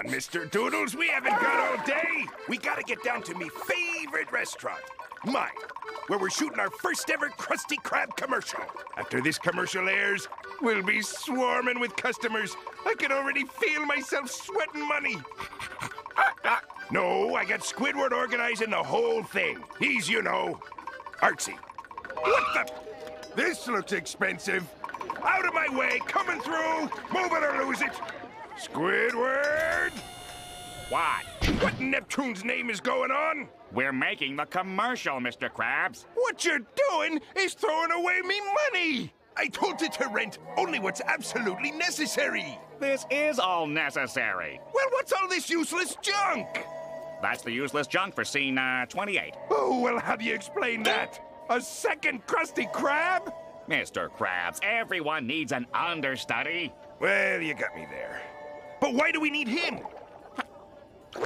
on, Mr. Doodles. We haven't got all day. We gotta get down to me favorite restaurant, mine, where we're shooting our first ever Krusty Krab commercial. After this commercial airs, we'll be swarming with customers. I can already feel myself sweating money. No, I got Squidward organizing the whole thing. He's, you know, artsy. What the? This looks expensive. Out of my way, coming through. Move it or lose it. Squidward! What? What in Neptune's name is going on? We're making the commercial, Mr. Krabs. What you're doing is throwing away me money. I told you to rent only what's absolutely necessary. This is all necessary. Well, what's all this useless junk? That's the useless junk for scene uh, 28. Oh, well, how do you explain that? A second Krusty Krab? Mr. Krabs, everyone needs an understudy. Well, you got me there. But why do we need him?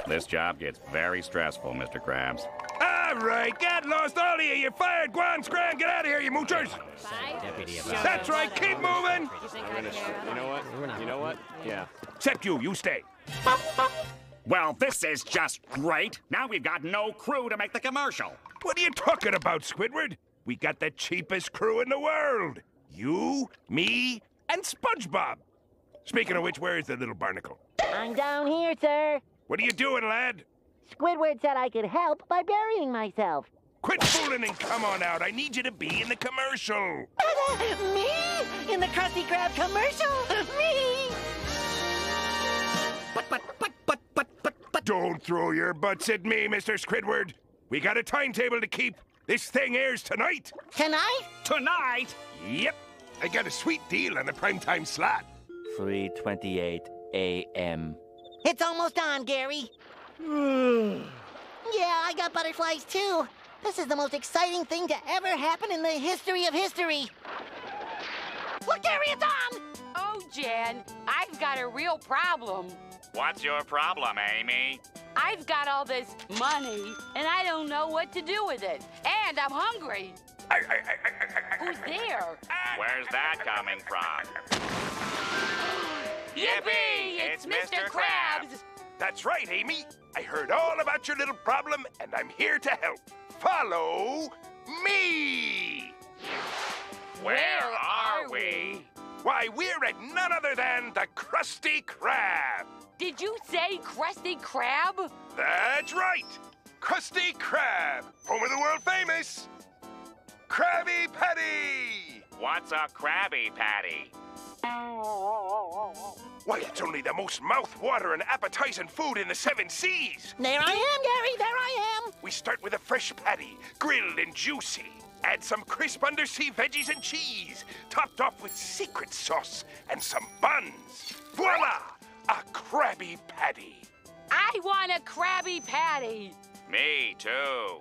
This job gets very stressful, Mr. Krabs. All right, get lost, all of you. You're fired. Go on, Scran. Get out of here, you moochers. That's right. Keep moving. You know what? You know what? Yeah. Except you. You stay. Well, this is just great. Now we've got no crew to make the commercial. What are you talking about, Squidward? We got the cheapest crew in the world. You, me, and SpongeBob. Speaking of which, where is the little barnacle? I'm down here, sir. What are you doing, lad? Squidward said I could help by burying myself. Quit fooling and come on out. I need you to be in the commercial. Me? In the Krusty Krab commercial? Me? But, but, but, but, but, but, but. Don't throw your butts at me, Mr. Squidward. We got a timetable to keep. This thing airs tonight. Tonight? Tonight? Yep. I got a sweet deal on the primetime slot. 3:28 a.m. It's almost on, Gary. yeah, I got butterflies too. This is the most exciting thing to ever happen in the history of history. Look, Gary, it's on! Oh, Jan, I've got a real problem. What's your problem, Amy? I've got all this money, and I don't know what to do with it. And I'm hungry. Who's there? Where's that coming from? Yippee! It's Mr. Krabs! That's right, Amy. I heard all about your little problem, and I'm here to help. Follow me. Where are we? Why, we're at none other than the Krusty Krab. Did you say Krusty Krab? That's right. Krusty Krab, home of the world famous Krabby Patty. What's a Krabby Patty? Why, it's only the most mouth-watering, appetizing food in the seven seas. There I am, Gary, there I am. We start with a fresh patty, grilled and juicy. Add some crisp undersea veggies and cheese, topped off with secret sauce and some buns. Voila! A Krabby Patty. I want a Krabby Patty. Me too.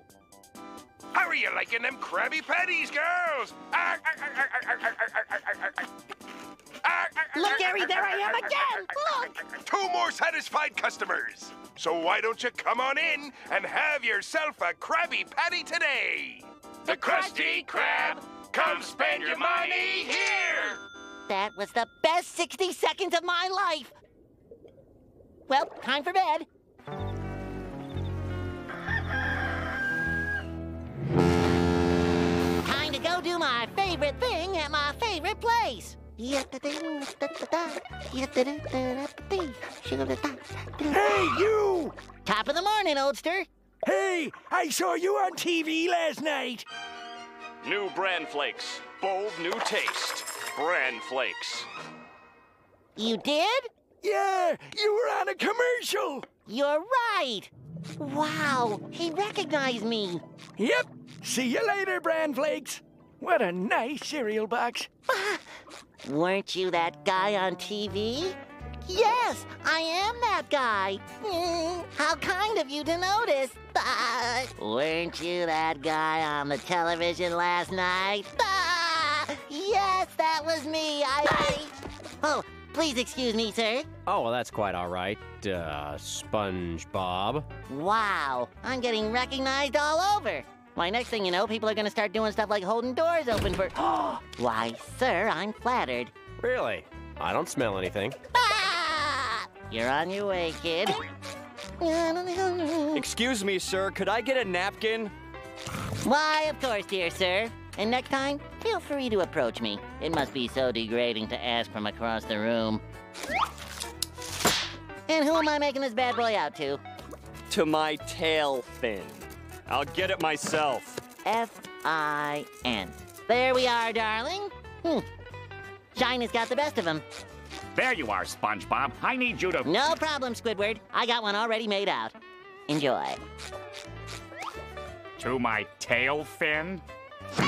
How are you liking them Krabby Patties, girls? Ah, ah, ah, Look, Gary, there I am again. Look. Two more satisfied customers. So why don't you come on in and have yourself a Krabby Patty today? The Krusty Krab. Come spend your money here. That was the best 60 seconds of my life. Well, time for bed. Time to go do my favorite thing at my favorite place. Hey, you! Top of the morning, oldster. Hey, I saw you on TV last night. New bran flakes. Bold new taste. Bran flakes. You did? Yeah, you were on a commercial. You're right. Wow, he recognized me. Yep. See you later, Bran Flakes. What a nice cereal box. Weren't you that guy on TV? Yes, I am that guy. Mm, How kind of you to notice. Weren't you that guy on the television last night? Ah, Yes, that was me. I. I... Oh, please excuse me, sir. Oh, well, that's quite all right, uh, SpongeBob. Wow, I'm getting recognized all over. Why, next thing you know, people are gonna start doing stuff like holding doors open for. Why, sir, I'm flattered. Really? I don't smell anything. Ah! You're on your way, kid. Excuse me, sir, could I get a napkin? Why, of course, dear sir. And next time, feel free to approach me. It must be so degrading to ask from across the room. And who am I making this bad boy out to? To my tail fin. I'll get it myself. F I N. There we are, darling. Hmm. Shiny's got the best of him. There you are, SpongeBob. I need you to. No problem, Squidward. I got one already made out. Enjoy. To my tail fin?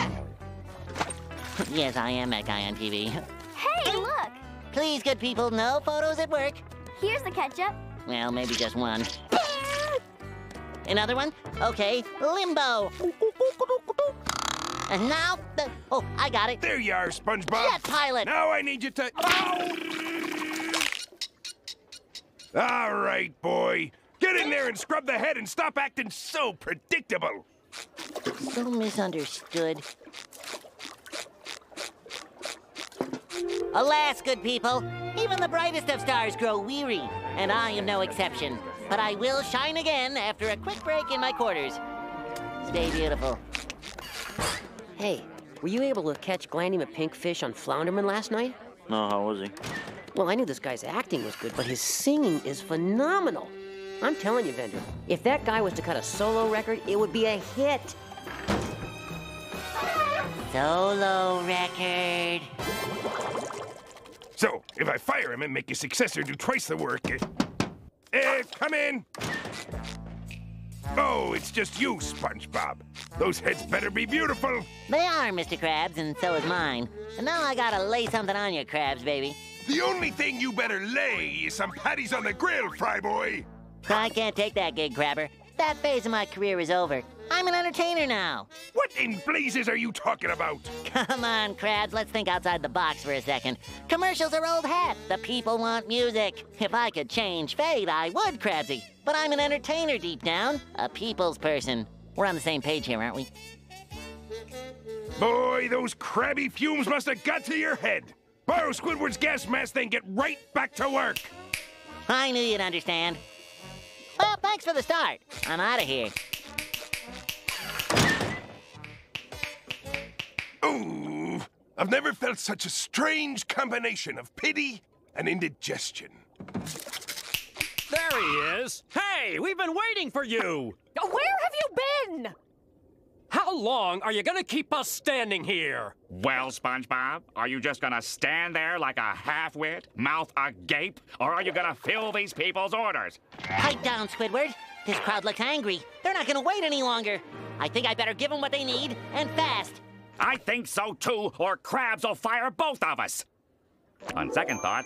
yes, I am that guy on TV. Hey, look! Please, good people, no photos at work. Here's the ketchup. Well, maybe just one. Another one? Okay, limbo. And now, the, oh, I got it. There you are, SpongeBob. Jet pilot. Now I need you to. Oh. All right, boy. Get in there and scrub the head and stop acting so predictable. So misunderstood. Alas, good people, even the brightest of stars grow weary, and I am no exception. But I will shine again after a quick break in my quarters. Stay beautiful. Hey, were you able to catch Glandy McPinkfish on Flounderman last night? No, how was he? Well, I knew this guy's acting was good, but his singing is phenomenal. I'm telling you, Vendor, if that guy was to cut a solo record, it would be a hit. Solo record. So, if I fire him and make your successor do twice the work. Uh, come in. Oh, it's just you, SpongeBob. Those heads better be beautiful. They are, Mr. Krabs, and so is mine. And now I gotta lay something on you, Krabs, baby. The only thing you better lay is some patties on the grill, Fry Boy. I can't take that gig, Crabber. That phase of my career is over. I'm an entertainer now. What in blazes are you talking about? Come on, Krabs, let's think outside the box for a second. Commercials are old hat. The people want music. If I could change fate, I would, Krabsy. But I'm an entertainer deep down, a people's person. We're on the same page here, aren't we? Boy, those crabby fumes must have got to your head. Borrow Squidward's gas mask, then get right back to work. I knew you'd understand. Well, thanks for the start. I'm out of here. I've never felt such a strange combination of pity and indigestion. There he is. Hey, we've been waiting for you. Where have you been? How long are you gonna keep us standing here? Well, SpongeBob, are you just gonna stand there like a half-wit, mouth agape, or are you gonna fill these people's orders? Pipe down, Squidward. This crowd looks angry. They're not gonna wait any longer. I think I better give them what they need, and fast. I think so too, or Krabs will fire both of us. On second thought,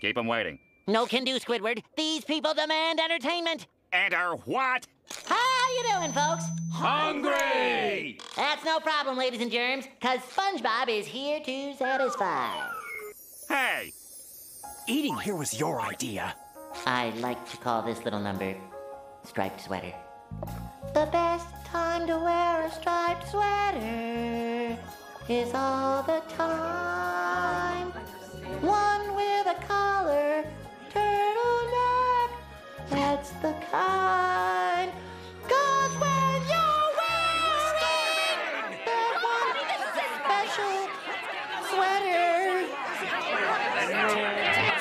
keep them waiting. No can do, Squidward. These people demand entertainment. Enter what? How you doing, folks? Hungry! That's no problem, ladies and germs, because SpongeBob is here to satisfy. Hey! Eating here was your idea. I like to call this little number striped sweater. The best time to wear a striped sweater is all the time. One with a collar, turtleneck, that's the kind. Cause when you're wearing that one special sweater.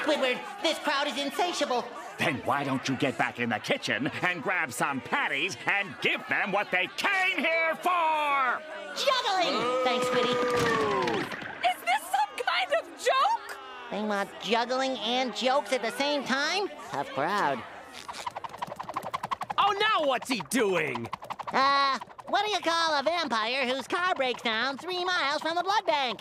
Squidward, this crowd is insatiable. Then why don't you get back in the kitchen and grab some patties and give them what they came here for? Juggling! Thanks, Squiddy. Is this some kind of joke? They want juggling and jokes at the same time? Tough crowd. Oh, now what's he doing? Uh, what do you call a vampire whose car breaks down three miles from the blood bank?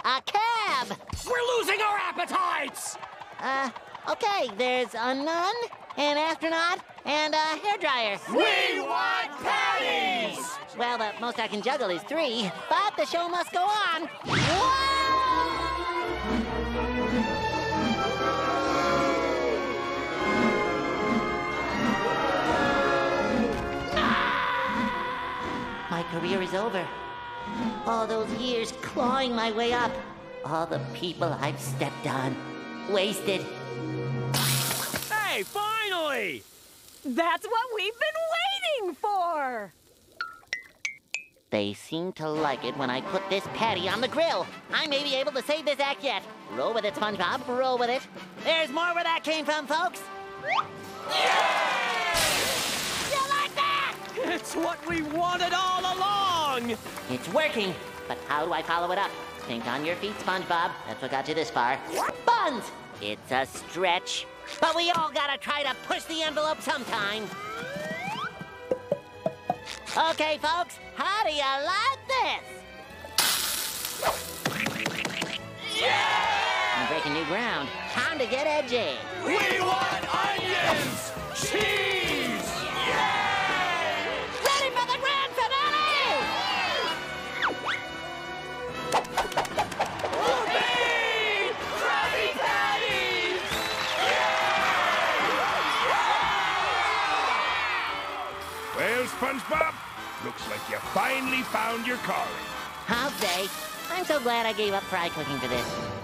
A cab! We're losing our appetites! Uh, okay, there's a nun, an astronaut, and a hairdryer. We want patties! Well, the most I can juggle is three, but the show must go on. Whoa! My career is over. All those years clawing my way up. All the people I've stepped on. Wasted. Hey, finally! That's what we've been waiting for! They seem to like it when I put this patty on the grill. I may be able to save this act yet. Roll with it, SpongeBob. Roll with it. There's more where that came from, folks. You like that? It's what we wanted all along! It's working, but how do I follow it up? Think on your feet, SpongeBob. That's what got you this far. Buns! It's a stretch, but we all gotta try to push the envelope sometime. Okay, folks, how do you like this? Yeah! I'm breaking new ground. Time to get edgy. We want onions! Cheese! Say, I'm so glad I gave up fry cooking for this.